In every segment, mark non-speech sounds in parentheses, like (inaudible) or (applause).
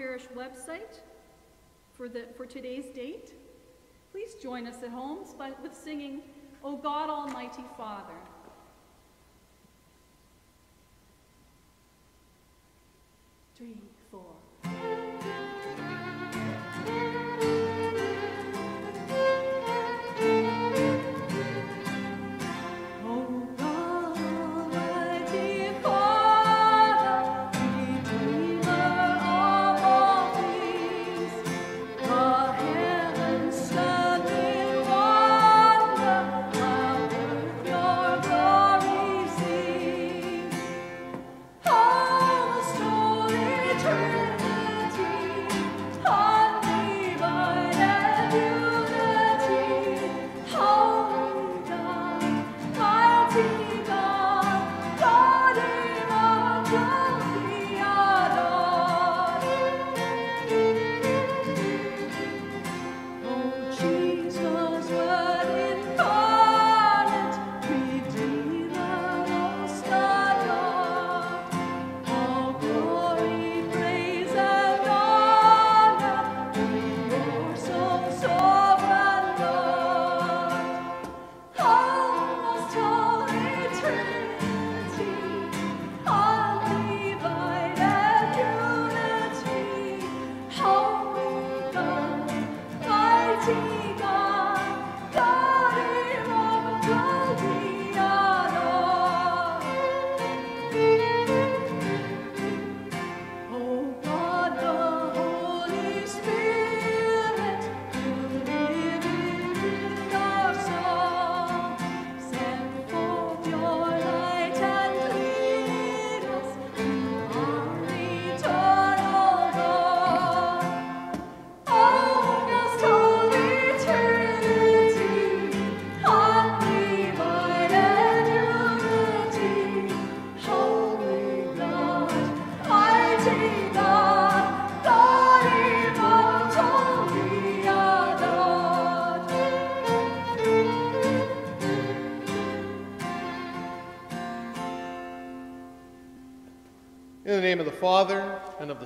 parish website for, the, for today's date. Please join us at home with singing, O God Almighty Father. Three, four.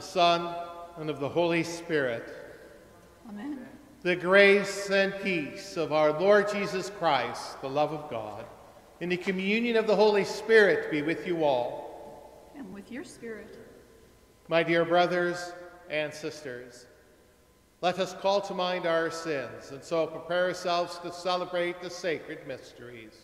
Son, and of the Holy Spirit, Amen. the grace and peace of our Lord Jesus Christ, the love of God, and the communion of the Holy Spirit be with you all. And with your spirit. My dear brothers and sisters, let us call to mind our sins and so prepare ourselves to celebrate the sacred mysteries.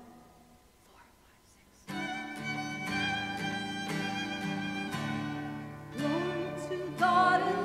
To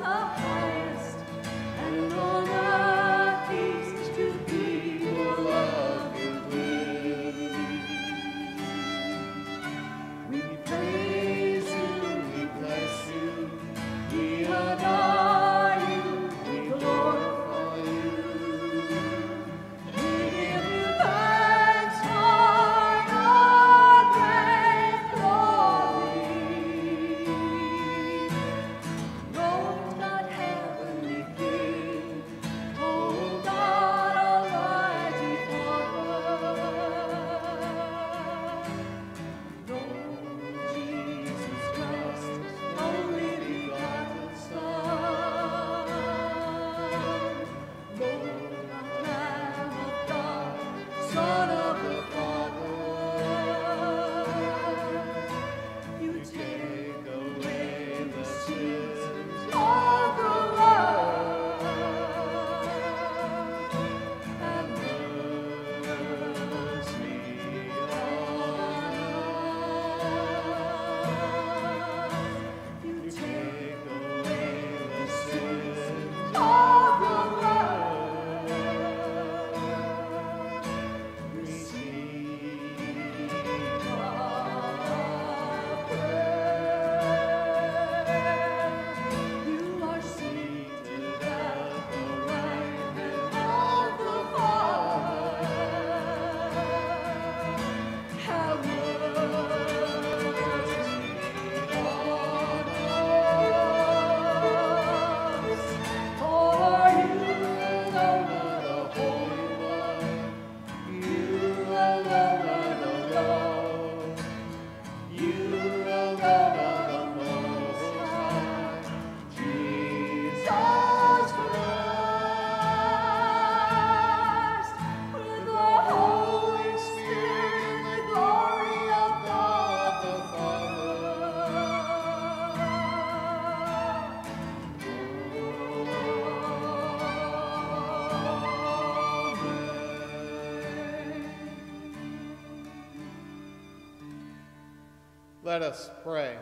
Let us pray.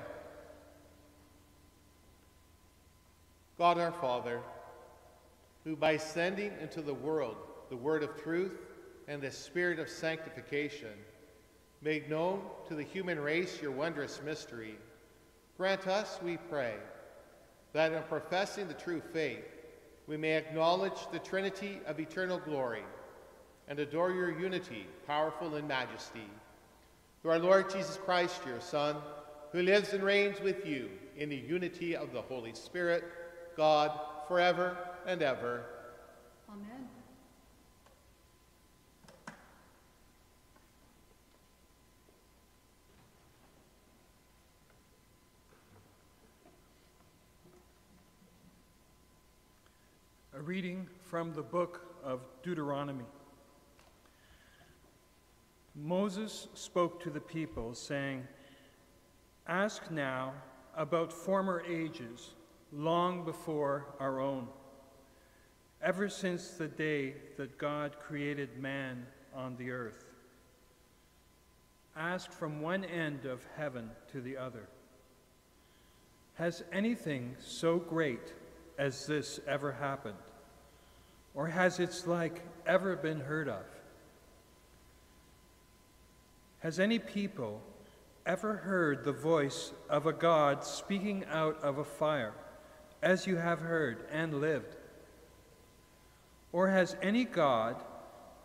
God our Father, who by sending into the world the word of truth and the spirit of sanctification, made known to the human race your wondrous mystery, grant us, we pray, that in professing the true faith, we may acknowledge the Trinity of eternal glory and adore your unity, powerful in majesty. Through our Lord Jesus Christ, your Son, who lives and reigns with you in the unity of the Holy Spirit, God, forever and ever. Amen. A reading from the book of Deuteronomy. Moses spoke to the people, saying, Ask now about former ages, long before our own, ever since the day that God created man on the earth. Ask from one end of heaven to the other. Has anything so great as this ever happened? Or has its like ever been heard of? Has any people ever heard the voice of a God speaking out of a fire, as you have heard and lived? Or has any God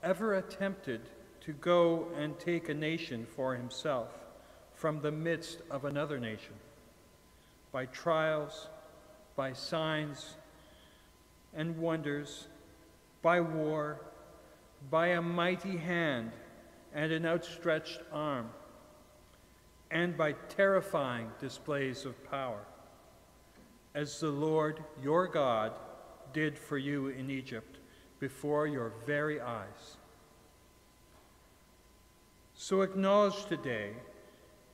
ever attempted to go and take a nation for himself from the midst of another nation? By trials, by signs and wonders, by war, by a mighty hand and an outstretched arm, and by terrifying displays of power, as the Lord your God did for you in Egypt before your very eyes. So acknowledge today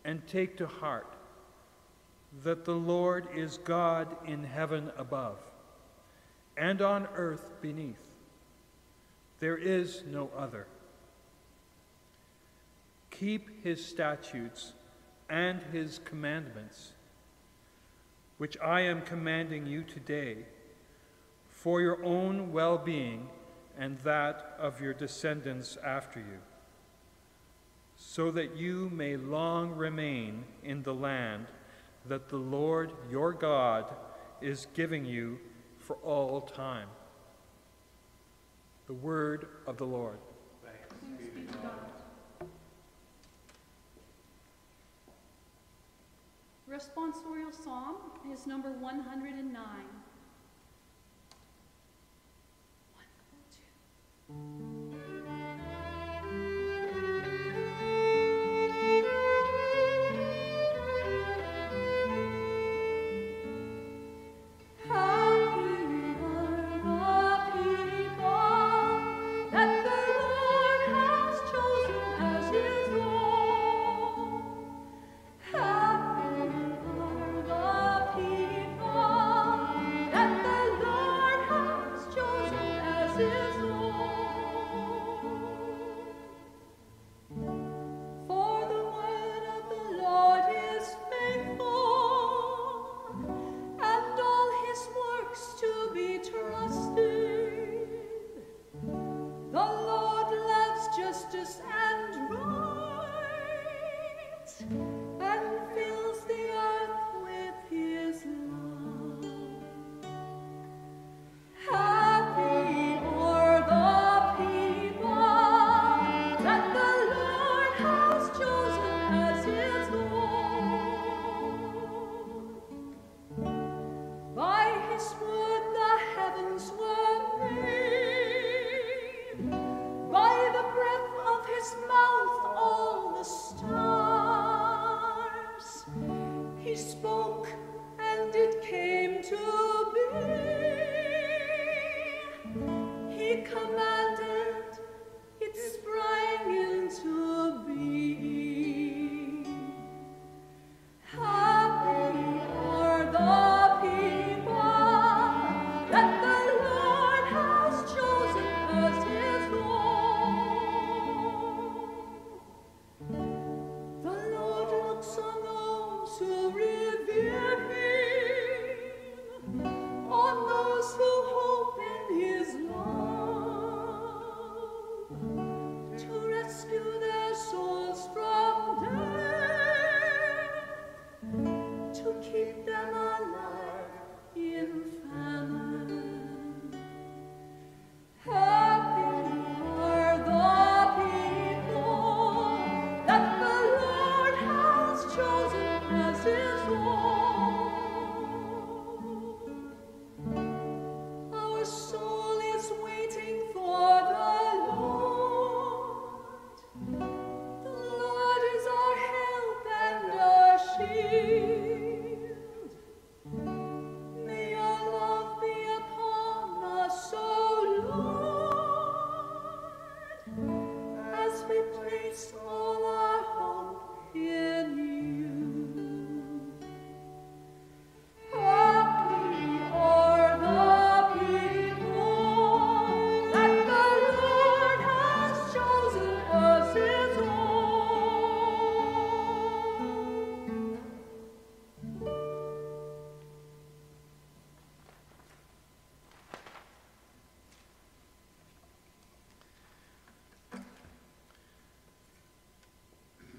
and take to heart that the Lord is God in heaven above and on earth beneath. There is no other. Keep his statutes and his commandments, which I am commanding you today, for your own well being and that of your descendants after you, so that you may long remain in the land that the Lord your God is giving you for all time. The word of the Lord. Thanks be to God. Responsorial Psalm is number 109. One, two.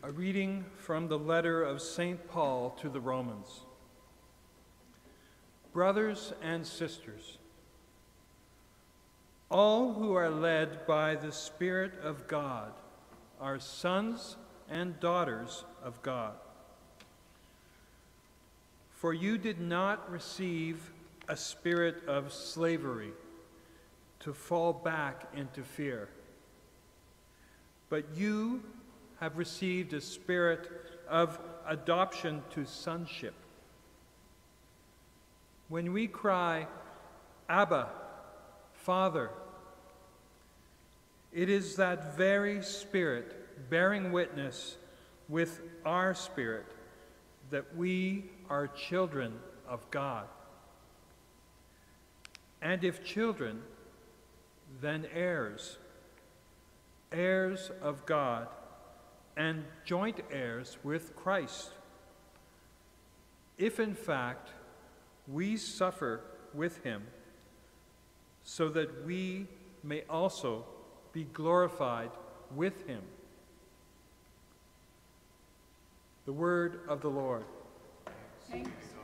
A reading from the letter of St. Paul to the Romans. Brothers and sisters, all who are led by the Spirit of God are sons and daughters of God. For you did not receive a spirit of slavery to fall back into fear, but you have received a spirit of adoption to sonship. When we cry, Abba, Father, it is that very Spirit bearing witness with our spirit that we are children of God. And if children, then heirs, heirs of God and joint heirs with Christ. If in fact we suffer with him, so that we may also be glorified with him. The word of the Lord. Thanks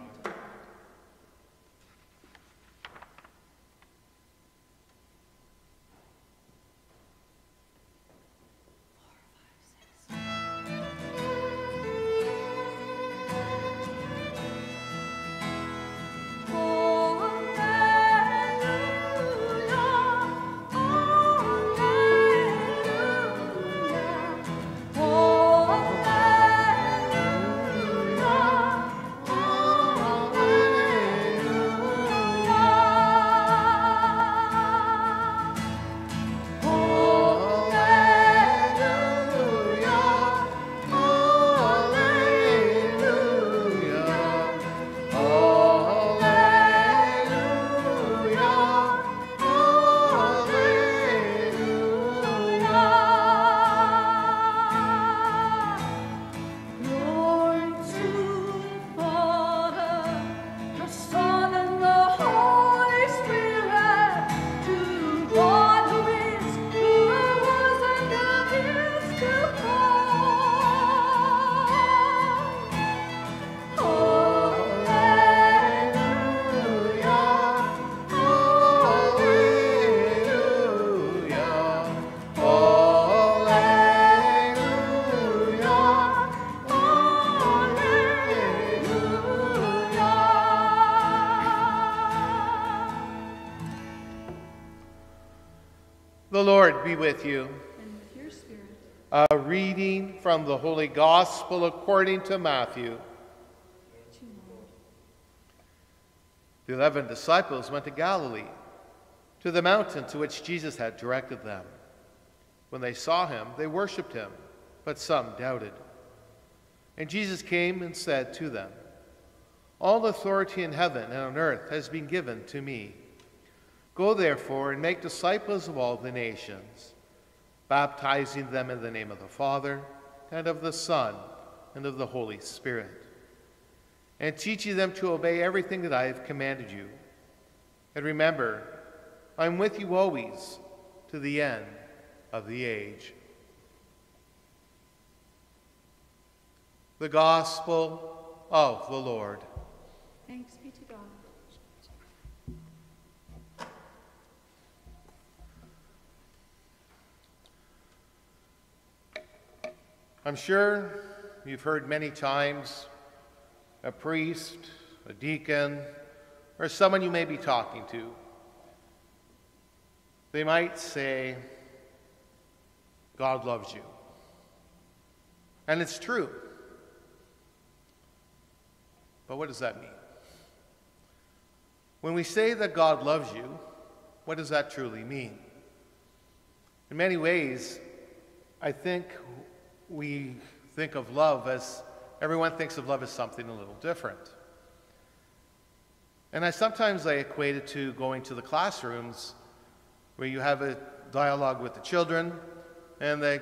with you. And with your spirit. A reading from the Holy Gospel according to Matthew. The eleven disciples went to Galilee, to the mountain to which Jesus had directed them. When they saw him, they worshipped him, but some doubted. And Jesus came and said to them, All authority in heaven and on earth has been given to me. Go therefore and make disciples of all the nations, baptizing them in the name of the Father, and of the Son, and of the Holy Spirit, and teaching them to obey everything that I have commanded you. And remember, I'm with you always to the end of the age. The Gospel of the Lord. Thanks be to God. I'm sure you've heard many times a priest, a deacon, or someone you may be talking to. They might say, God loves you. And it's true. But what does that mean? When we say that God loves you, what does that truly mean? In many ways, I think we think of love as everyone thinks of love as something a little different. And I sometimes I equate it to going to the classrooms where you have a dialogue with the children and they,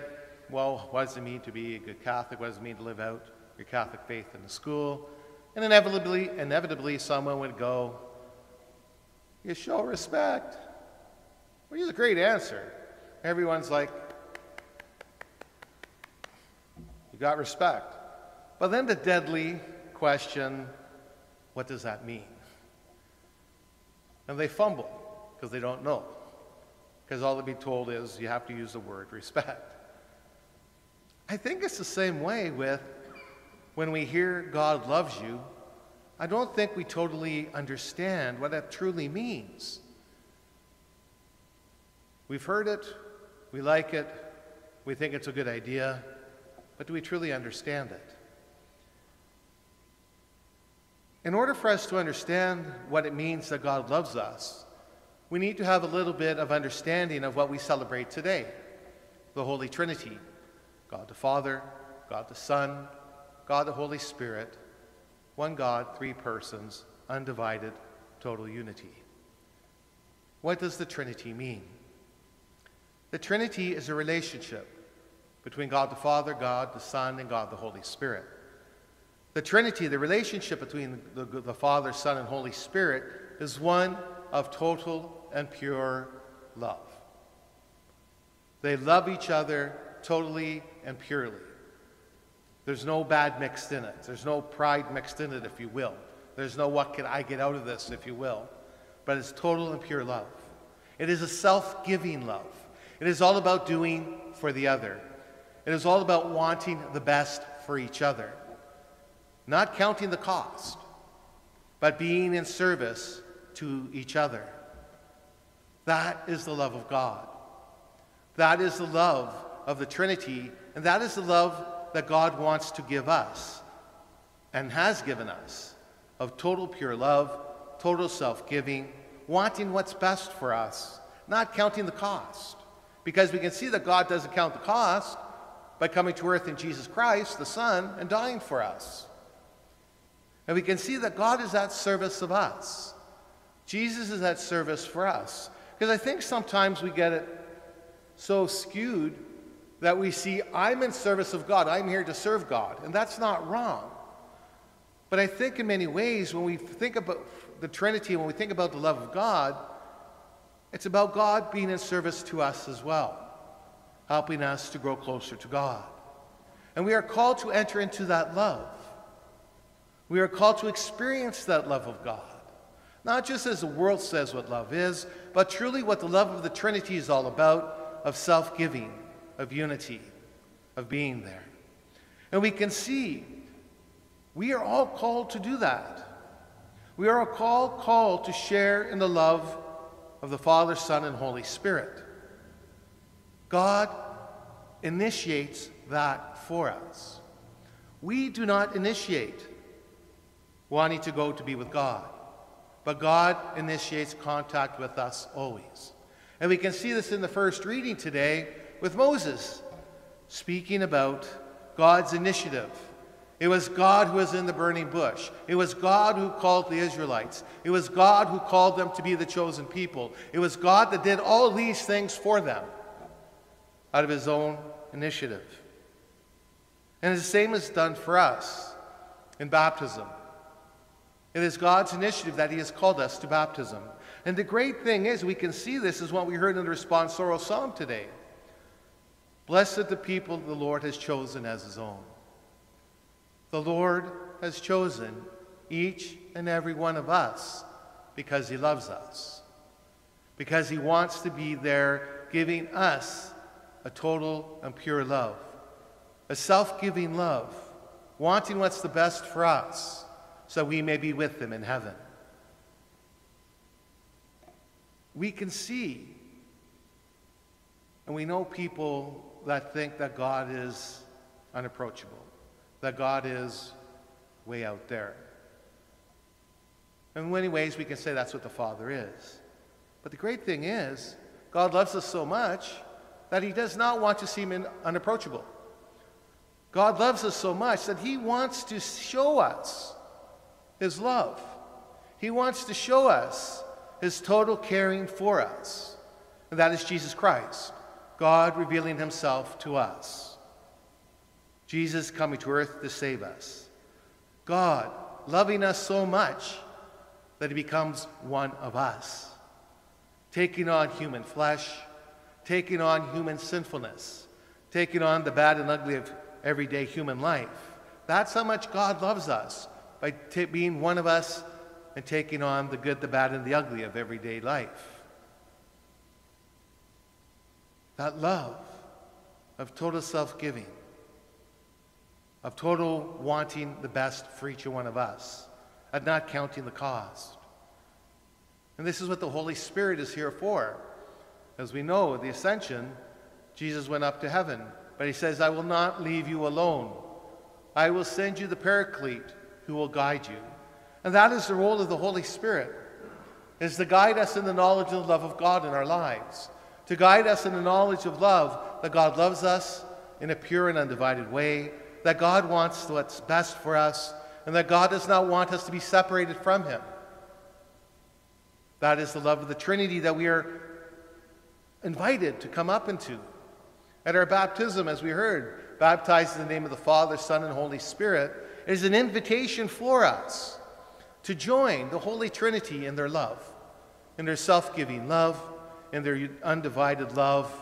well, what does it mean to be a good Catholic? What does it mean to live out your Catholic faith in the school? And inevitably, inevitably someone would go, You show respect. Well, a great answer. Everyone's like, You got respect. But then the deadly question, What does that mean? And they fumble because they don't know. Because all they'll be told is you have to use the word respect. I think it's the same way with when we hear God loves you. I don't think we totally understand what that truly means. We've heard it, we like it, we think it's a good idea, but do we truly understand it? In order for us to understand what it means that God loves us, we need to have a little bit of understanding of what we celebrate today the Holy Trinity God the Father, God the Son, God the Holy Spirit, one God, three persons, undivided, total unity. What does the Trinity mean? The Trinity is a relationship between God the Father, God the Son, and God the Holy Spirit. The Trinity, the relationship between the, the, Father, Son, and Holy Spirit, is one of total and pure love. They love each other totally and purely. There's no bad mixed in it. There's no pride mixed in it, if you will. There's no what can I get out of this, if you will. But it's total and pure love. It is a self giving love. It is all about doing for the other. It is all about wanting the best for each other not counting the cost, but being in service to each other. That is the love of God. That is the love of the Trinity, and that is the love that God wants to give us and has given us of total pure love, total self giving, wanting what's best for us, not counting the cost. Because we can see that God doesn't count the cost by coming to earth in Jesus Christ, the Son, and dying for us. And we can see that God is at service of us. Jesus is at service for us. Because I think sometimes we get it so skewed that we see, I'm in service of God, I'm here to serve God. And that's not wrong. But I think in many ways, when we think about the Trinity, when we think about the love of God, it's about God being in service to us as well, helping us to grow closer to God. And we are called to enter into that love. We are called to experience that love of God. Not just as the world says what love is, but truly what the love of the Trinity is all about of self giving, of unity, of being there. And we can see we are all called to do that. We are all called to share in the love of the Father, Son, and Holy Spirit. God initiates that for us. We do not initiate wanting to go to be with God. But God initiates contact with us always. And we can see this in the first reading today with Moses speaking about God's initiative. It was God who was in the burning bush. It was God who called the Israelites. It was God who called them to be the chosen people. It was God that did all these things for them out of his own initiative. And the same is done for us in baptism. It is God's initiative that He has called us to baptism. And the great thing is, we can see this is what we heard in the responsorial psalm today. Blessed the people the Lord has chosen as His own. The Lord has chosen each and every one of us because He loves us, because He wants to be there giving us a total and pure love, a self giving love, wanting what's the best for us so we may be with them in heaven. We can see, and we know people that think that God is unapproachable, that God is way out there. In many ways, we can say that's what the Father is. But the great thing is, God loves us so much that He does not want to seem unapproachable. God loves us so much that He wants to show us His love. He wants to show us His total caring for us. And that is Jesus Christ, God revealing Himself to us. Jesus coming to earth to save us. God loving us so much that He becomes one of us, taking on human flesh, taking on human sinfulness, taking on the bad and ugly of everyday human life. That's how much God loves us, by t- being one of us and taking on the good, the bad, and the ugly of everyday life. That love of total self giving, of total wanting the best for each one of us, of not counting the cost. And this is what the Holy Spirit is here for. As we know, the ascension, Jesus went up to heaven but he says, I will not leave you alone. I will send you the Paraclete who will guide you. And that is the role of the Holy Spirit, is to guide us in the knowledge and the love of God in our lives. To guide us in the knowledge of love, that God loves us in a pure and undivided way, that God wants what's best for us, and that God does not want us to be separated from Him. That is the love of the Trinity that we are invited to come up into. At our baptism, as we heard, baptized in the name of the Father, Son, and Holy Spirit, is an invitation for us to join the Holy Trinity in their love, in their self giving love, in their undivided love,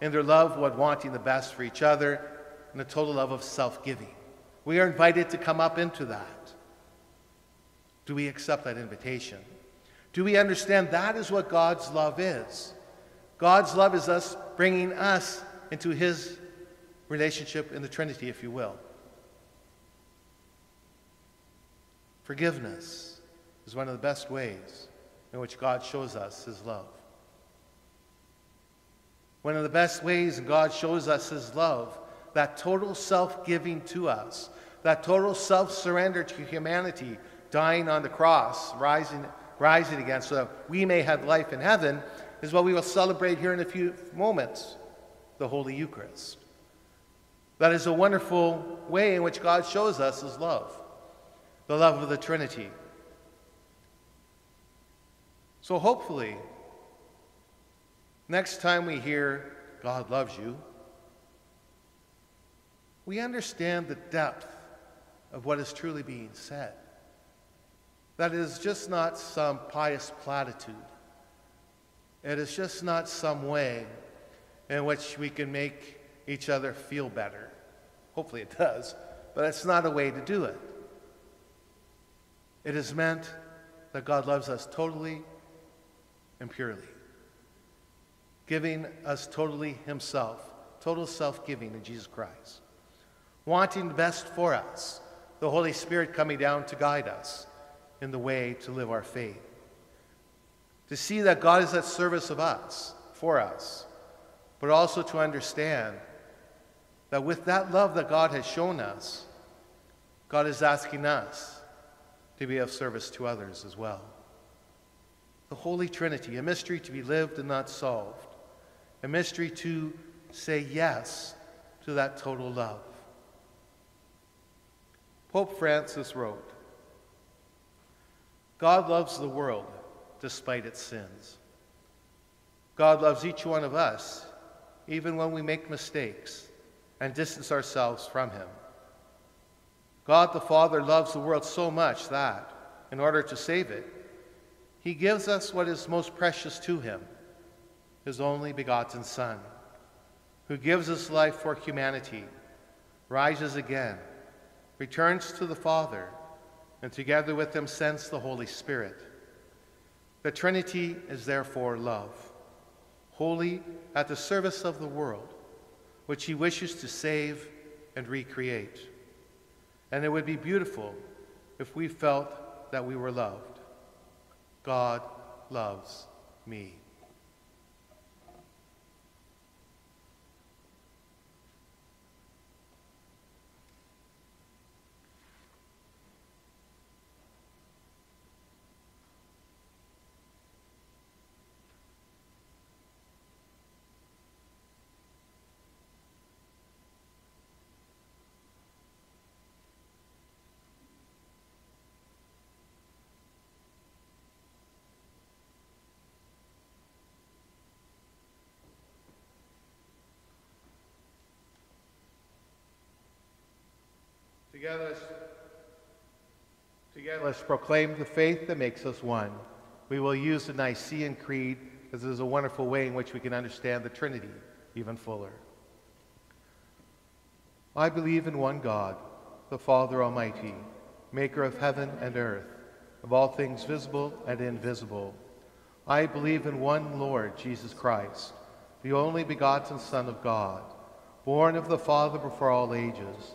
in their love, what wanting the best for each other, and the total love of self giving. We are invited to come up into that. Do we accept that invitation? Do we understand that is what God's love is? God's love is us bringing us into his relationship in the Trinity, if you will. Forgiveness is one of the best ways in which God shows us his love. One of the best ways God shows us his love, that total self giving to us, that total self surrender to humanity, dying on the cross, rising, rising again, so that we may have life in heaven, is what we will celebrate here in a few moments the Holy Eucharist. That is a wonderful way in which God shows us his love, the love of the Trinity. So hopefully, next time we hear God loves you, we understand the depth of what is truly being said. That is just not some pious platitude. It is just not some way in which we can make each other feel better. Hopefully it does, but it's not a way to do it. It is meant that God loves us totally and purely, giving us totally Himself, total self giving in Jesus Christ, wanting the best for us, the Holy Spirit coming down to guide us in the way to live our faith, to see that God is at service of us, for us but also to understand that with that love that God has shown us, God is asking us to be of service to others as well. The Holy Trinity, a mystery to be lived and not solved, a mystery to say yes to that total love. Pope Francis wrote God loves the world despite its sins. God loves each one of us even when we make mistakes and distance ourselves from Him. God the Father loves the world so much that, in order to save it, He gives us what is most precious to Him, His only begotten Son, who gives us life for humanity, rises again, returns to the Father, and together with Him sends the Holy Spirit. The Trinity is therefore love wholly at the service of the world, which he wishes to save and recreate. And it would be beautiful if we felt that we were loved. God loves me. Together, let's, together, let's proclaim the faith that makes us one. We will use the Nicene Creed because it is a wonderful way in which we can understand the Trinity even fuller. I believe in one God, the Father Almighty, maker of heaven and earth, of all things visible and invisible. I believe in one Lord, Jesus Christ, the only begotten Son of God, born of the Father before all ages,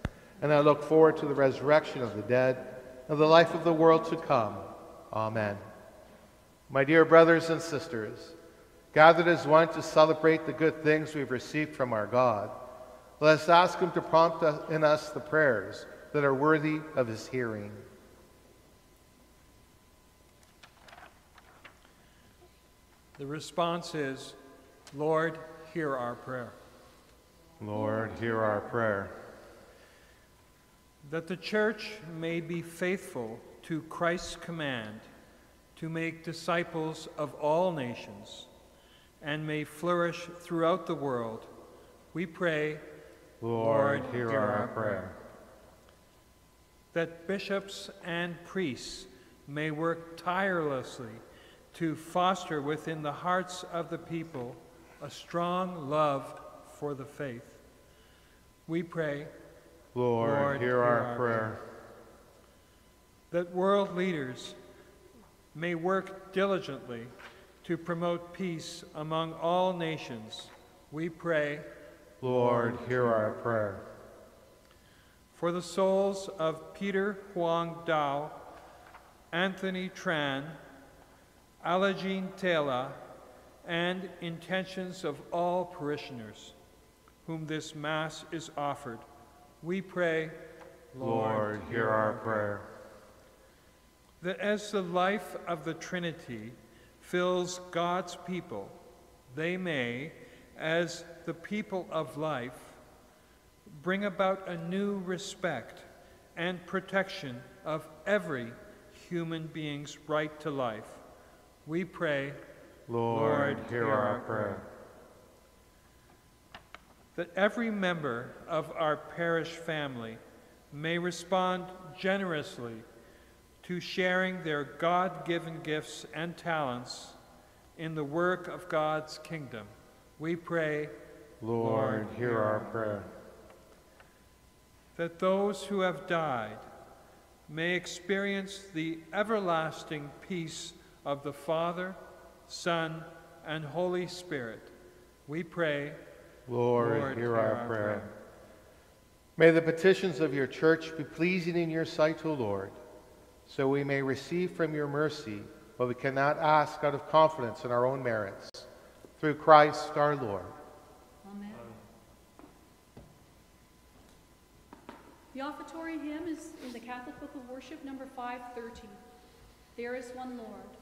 and I look forward to the resurrection of the dead and the life of the world to come. Amen. My dear brothers and sisters, gathered as one to celebrate the good things we've received from our God, let us ask Him to prompt in us the prayers that are worthy of His hearing. The response is, Lord, hear our prayer. Lord, hear our prayer. That the church may be faithful to Christ's command to make disciples of all nations and may flourish throughout the world, we pray, Lord, Lord hear, hear, our, our prayer. prayer. That bishops and priests may work tirelessly to foster within the hearts of the people a strong love for the faith. We pray, Lord, Lord hear, hear, our, our prayer. prayer. That world leaders may work diligently to promote peace among all nations. We pray, Lord, hear our prayer. For the souls of Peter Huang Dao, Anthony Tran, Alajin Tela, and intentions of all parishioners whom this Mass is offered, we pray, Lord, Lord hear our prayer. That as the life of the Trinity fills God's people, they may, as the people of life, bring about a new respect and protection of every human being's right to life. We pray, Lord, Lord hear, hear, our, prayer. prayer. That every member of our parish family may respond generously to sharing their God given gifts and talents in the work of God's kingdom. We pray, Lord, Lord hear our prayer. That those who have died may experience the everlasting peace of the Father, Son, and Holy Spirit. We pray, Lord, Lord hear, hear, our, our prayer. prayer. May the petitions of your church be pleasing in your sight, O Lord, so we may receive from your mercy what we cannot ask out of confidence in our own merits. Through Christ our Lord. Amen. The offertory hymn is in the Catholic Book of Worship, number 530. There is one Lord.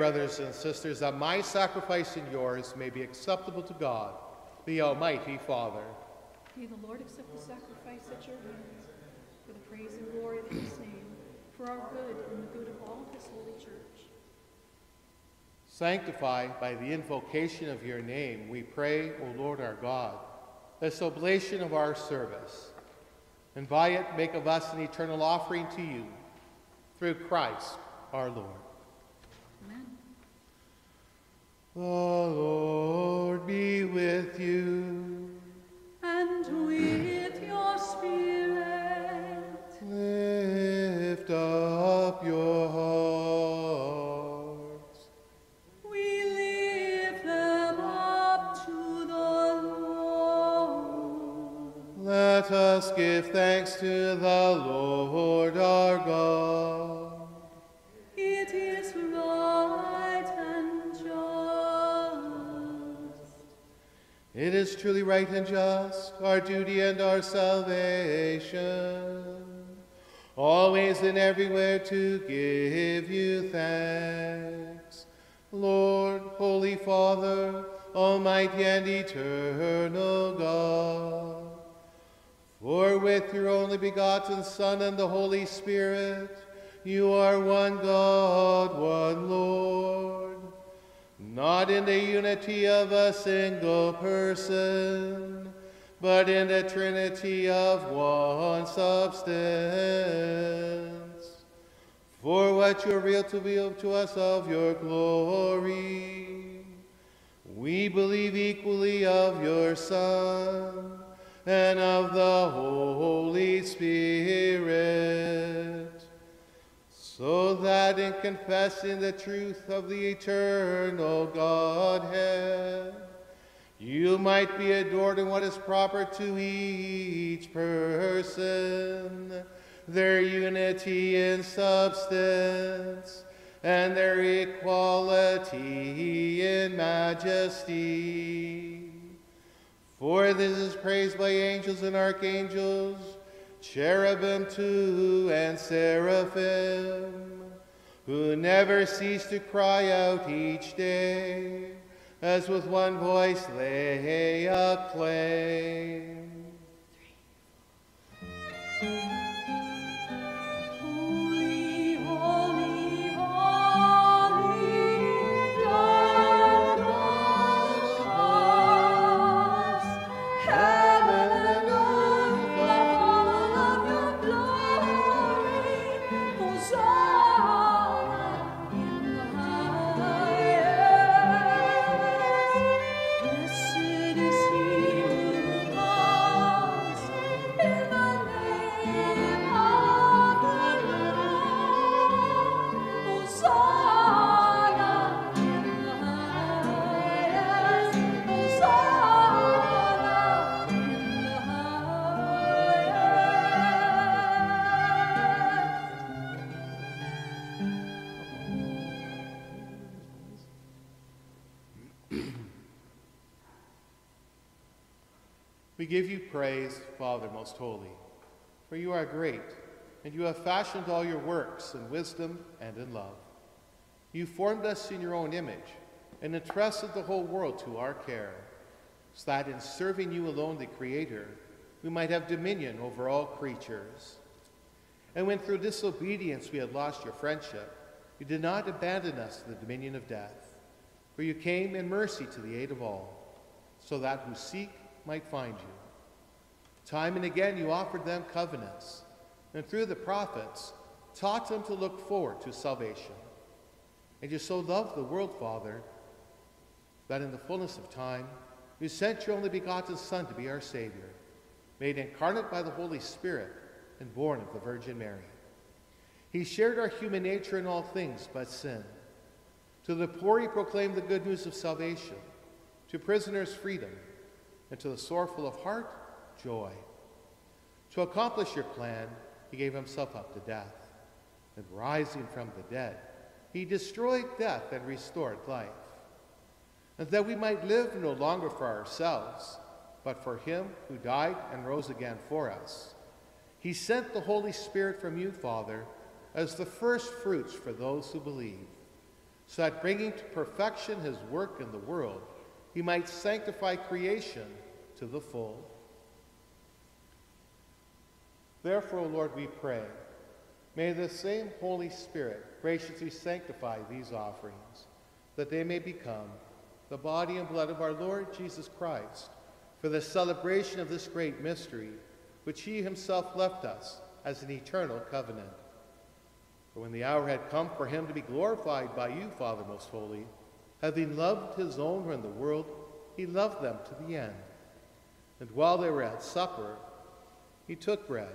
Brothers and sisters, that my sacrifice and yours may be acceptable to God, the Almighty Father. May the Lord accept the sacrifice at your hands for the praise and glory of his name, for our good and the good of all his holy church. Sanctify by the invocation of your name, we pray, O Lord our God, this oblation of our service, and by it make of us an eternal offering to you, through Christ our Lord. Amen. The Lord be with you. And with your spirit, Lift up your hearts. we lift them up to the Lord. Let us give thanks to the Lord our God. It is truly right and just, our duty and our salvation, always and everywhere to give you thanks. Lord, Holy Father, Almighty and eternal God, for with your only begotten Son and the Holy Spirit, you are one God, one Lord, not in the unity of a single person, but in the Trinity of one substance. For what you revealed to reveal to us of your glory, we believe equally of your Son and of the Holy Spirit, so that in confessing the truth of the eternal Godhead, you might be adored in what is proper to each person, their unity in substance, and their equality in majesty. For this is praised by angels and archangels, cherubim too, and seraphim, who never cease to cry out each day, as with one voice they acclaim. Holy, give you praise, Father most holy, for you are great, and you have fashioned all your works in wisdom and in love. You formed us in your own image and entrusted the whole world to our care, so that in serving you alone, the Creator, we might have dominion over all creatures. And when through disobedience we had lost your friendship, you did not abandon us to the dominion of death, for you came in mercy to the aid of all, so that who seek might find you. Time and again you offered them covenants, and through the prophets taught them to look forward to salvation. And you so loved the world, Father, that in the fullness of time you sent your only begotten Son to be our Savior, made incarnate by the Holy Spirit and born of the Virgin Mary. He shared our human nature in all things but sin. To the poor he proclaimed the good news of salvation, to prisoners freedom, and to the sorrowful of heart joy. To accomplish your plan, he gave himself up to death, and rising from the dead, he destroyed death and restored life. And that we might live no longer for ourselves, but for him who died and rose again for us. He sent the Holy Spirit from you, Father, as the first fruits for those who believe, so that bringing to perfection his work in the world, he might sanctify creation to the full. Therefore, O Lord, we pray, may the same Holy Spirit graciously sanctify these offerings, that they may become the body and blood of our Lord Jesus Christ, for the celebration of this great mystery, which he himself left us as an eternal covenant. For when the hour had come for him to be glorified by you, Father most holy, having loved his own in the world, he loved them to the end. And while they were at supper, he took bread,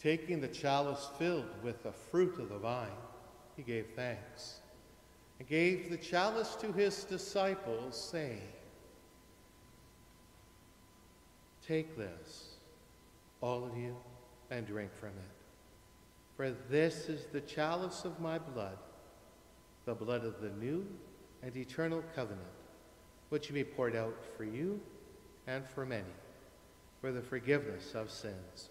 taking the chalice filled with the fruit of the vine, he gave thanks and gave the chalice to his disciples, saying, Take this, all of you, and drink from it. For this is the chalice of my blood, the blood of the new and eternal covenant, which will be poured out for you and for many for the forgiveness of sins.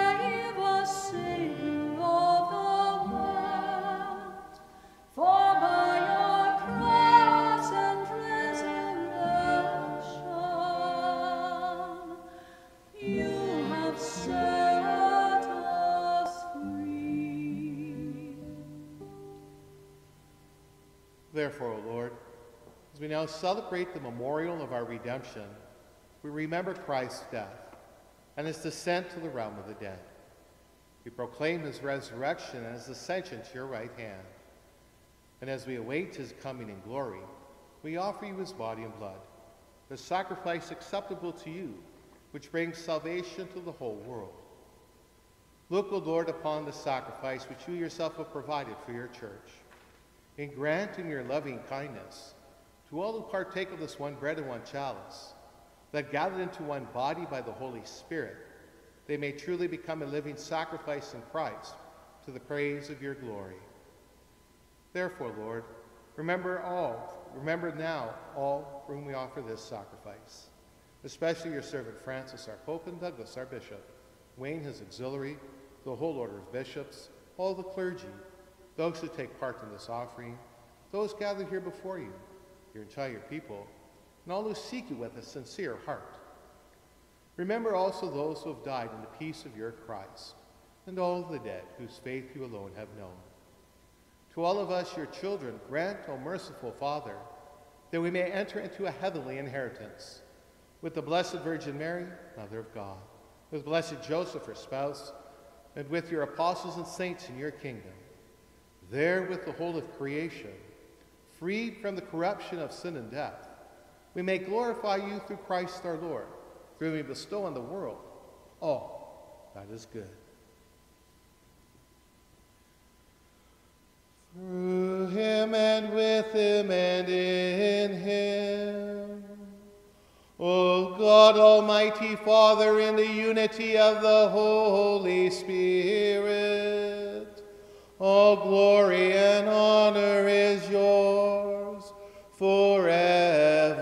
Therefore, O Lord, as we now celebrate the memorial of our redemption, we remember Christ's death and his descent to the realm of the dead. We proclaim his resurrection and his ascension to your right hand. And as we await his coming in glory, we offer you his body and blood, the sacrifice acceptable to you, which brings salvation to the whole world. Look, O Lord, upon the sacrifice which you yourself have provided for your church, and grant in your loving kindness to all who partake of this one bread and one chalice, that gathered into one body by the Holy Spirit, they may truly become a living sacrifice in Christ to the praise of your glory. Therefore, Lord, remember all, remember now all for whom we offer this sacrifice, especially your servant Francis, our Pope, and Douglas, our Bishop, Wayne, his auxiliary, the whole order of bishops, all the clergy, those who take part in this offering, those gathered here before you, your entire people, and all who seek you with a sincere heart. Remember also those who have died in the peace of your Christ, and all the dead whose faith you alone have known. To all of us, your children, grant, O merciful Father, that we may enter into a heavenly inheritance with the Blessed Virgin Mary, Mother of God, with blessed Joseph, her spouse, and with your apostles and saints in your kingdom. There, with the whole of creation, freed from the corruption of sin and death, we may glorify you through Christ our Lord, through whom we bestow on the world all that is good. Through him and with him and in him. O God, Almighty Father, in the unity of the Holy Spirit, all glory and honor is yours forever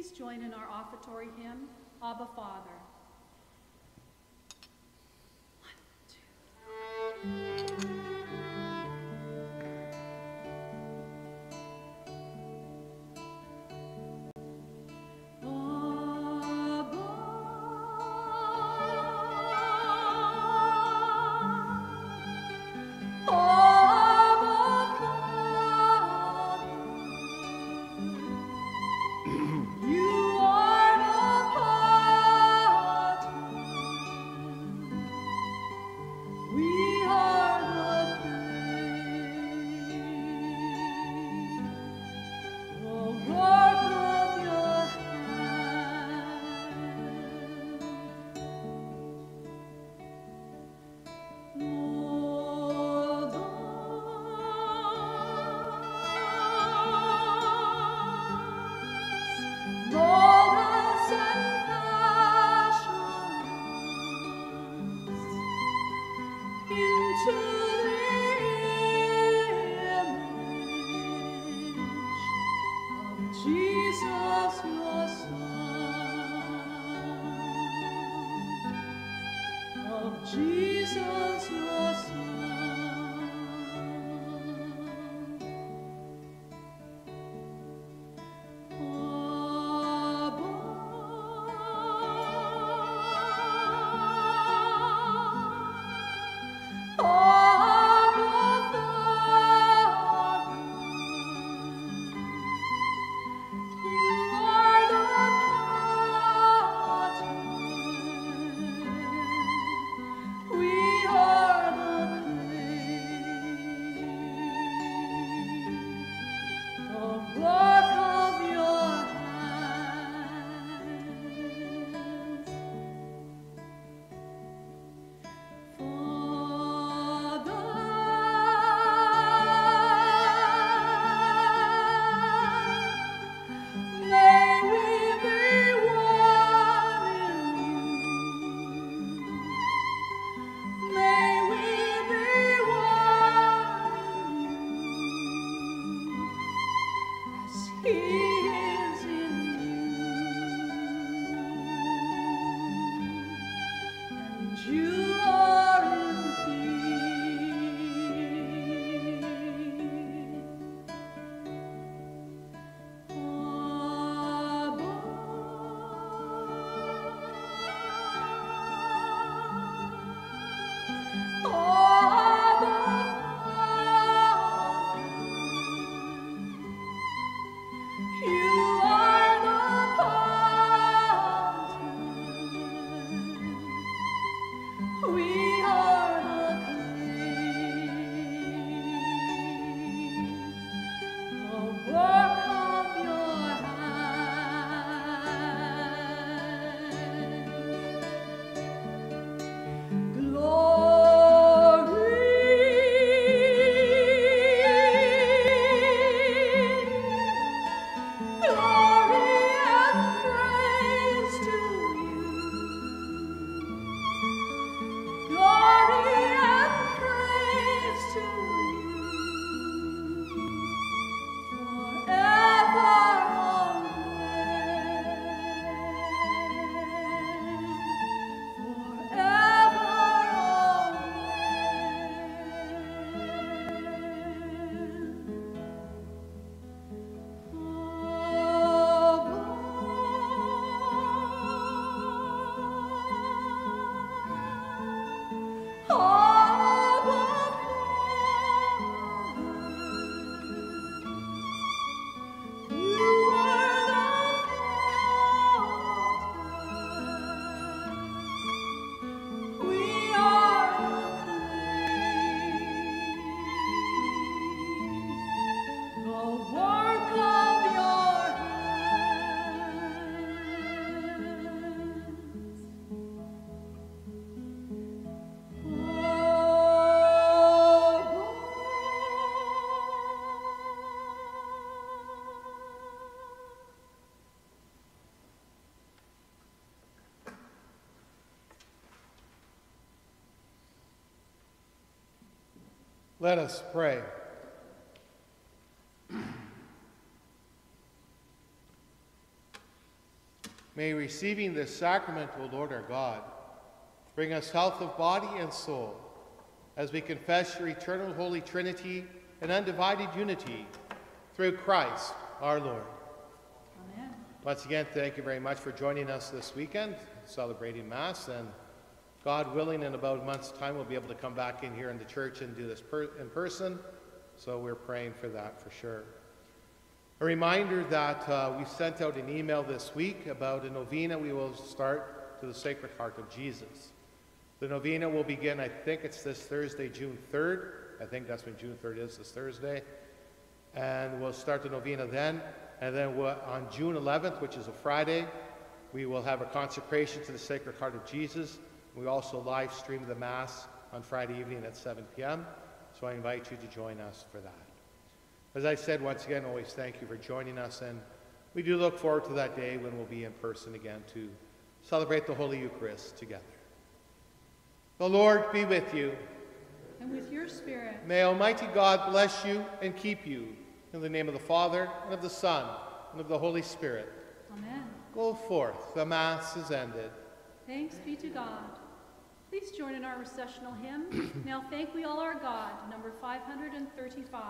Please join in our offertory hymn, Abba Father. Jesus, Let us pray. May receiving this sacrament, O Lord our God, bring us health of body and soul as we confess your eternal Holy Trinity and undivided unity through Christ our Lord. Amen. Once again, thank you very much for joining us this weekend, celebrating Mass. And God willing, in about a month's time, we'll be able to come back in here in the church and do this per- in person. So we're praying for that for sure. A reminder that uh, we sent out an email this week about a novena we will start to the Sacred Heart of Jesus. The novena will begin, I think it's this Thursday, June 3rd. I think that's when June 3rd is, this Thursday. And we'll start the novena then. And then we'll, on June 11th, which is a Friday, we will have a consecration to the Sacred Heart of Jesus. We also live stream the Mass on Friday evening at 7 p.m. So I invite you to join us for that. As I said, once again, always thank you for joining us. And we do look forward to that day when we'll be in person again to celebrate the Holy Eucharist together. The Lord be with you. And with your spirit, May Almighty God bless you and keep you. In the name of the Father, and of the Son, and of the Holy Spirit. Amen. Go forth. The Mass is ended. Thanks be to God. Please join in our recessional hymn. (clears throat) now thank we all our God, number 535.